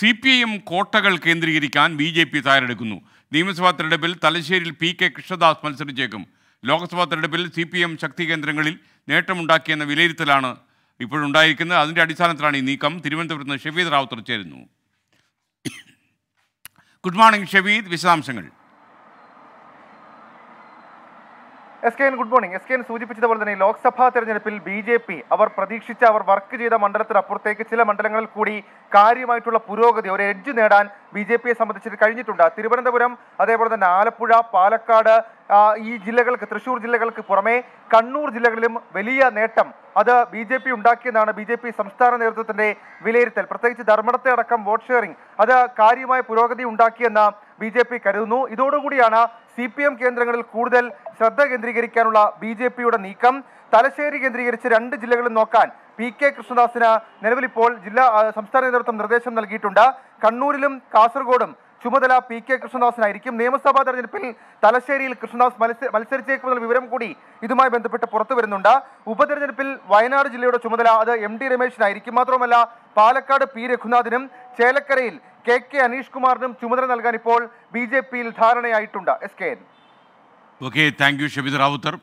C P I M കോട്ടകൾ കേന്ദ്രീകരിക്കാൻ B J P തയ്യാറെടുക്കുന്നു. നിയമസഭാ തെരഞ്ഞെടുപ്പിൽ തലശ്ശേരിയിൽ പി കെ കൃഷ്ണദാസ് മത്സരിച്ചേക്കും. ലോക്സഭാ തെരഞ്ഞെടുപ്പിൽ സി പി എം ശക്തി കേന്ദ്രങ്ങളിൽ നേട്ടമുണ്ടാക്കിയെന്ന വിലയിരുത്തലാണ് ഇപ്പോഴുണ്ടായിരിക്കുന്നത്. അതിന്റെ അടിസ്ഥാനത്തിലാണ് ഈ നീക്കം. തിരുവനന്തപുരത്ത് നിന്ന് ഷെഫീദ് റാവുത്തർ ചേരുന്നു. ഗുഡ് മോർണിംഗ് ഷെഫീദ് വിശദാംശങ്ങൾ. S K N good morning S K N സൂചിപ്പിച്ചതുപോലെ തന്നെ ലോക്സഭാ തെരഞ്ഞെടുപ്പിൽ ബി ജെ പി അവർ പ്രതീക്ഷിച്ച അവർ വർക്ക് ചെയ്ത മണ്ഡലത്തിനപ്പുറത്തേക്ക് ചില മണ്ഡലങ്ങളിൽ കൂടി കാര്യമായിട്ടുള്ള പുരോഗതി ഒരു എഡ്ജ് നേടാൻ ബി ജെ പിയെ സംബന്ധിച്ചിട്ട് കഴിഞ്ഞിട്ടുണ്ട്. തിരുവനന്തപുരം അതേപോലെ തന്നെ ആലപ്പുഴ പാലക്കാട് ഈ ജില്ലകൾക്ക് തൃശൂർ ജില്ലകൾക്ക് പുറമെ കണ്ണൂർ ജില്ലകളിലും വലിയ നേട്ടം. അത് ബി ജെ പി ഉണ്ടാക്കിയെന്നാണ് ബി ജെ പി സംസ്ഥാന നേതൃത്വത്തിന്റെ വിലയിരുത്തൽ. പ്രത്യേകിച്ച് ധർമ്മടത്തെ അടക്കം വോട്ട് ഷെയറിംഗ്. അത് കാര്യമായ പുരോഗതി ഉണ്ടാക്കിയെന്ന് ബി ജെ പി കരുതുന്നു. ഇതോടുകൂടിയാണ് സി പി എം കേന്ദ്രങ്ങളിൽ കൂടുതൽ ശ്രദ്ധ കേന്ദ്രീകരിക്കാനുള്ള ബി ജെ പിയുടെ നീക്കം. തലശ്ശേരി കേന്ദ്രീകരിച്ച് രണ്ട് ജില്ലകളിൽ നോക്കാൻ പി കെ കൃഷ്ണദാസിന് നിലവിലിപ്പോൾ ജില്ലാ സംസ്ഥാന നേതൃത്വം നിർദ്ദേശം നൽകിയിട്ടുണ്ട്. കണ്ണൂരിലും കാസർഗോഡും ചുമതല പി കെ കൃഷ്ണദാസിനായിരിക്കും. നിയമസഭാ തെരഞ്ഞെടുപ്പിൽ തലശ്ശേരിയിൽ കൃഷ്ണദാസ് മത്സ മത്സരിച്ചേക്കുമെന്ന വിവരം കൂടി ഇതുമായി ബന്ധപ്പെട്ട് പുറത്തു വരുന്നുണ്ട്. ഉപതെരഞ്ഞെടുപ്പിൽ വയനാട് ജില്ലയുടെ ചുമതല അത് എം ഡി രമേശിനായിരിക്കും. മാത്രമല്ല പാലക്കാട് പി രഘുനാഥിനും ചേലക്കരയിൽ കെ കെ അനീഷ് കുമാറിനും ചുമതല നൽകാൻ ഇപ്പോൾ ബി ജെ പിയിൽ ധാരണയായിട്ടുണ്ട്. S K N. Okay thank you Shabid Rawther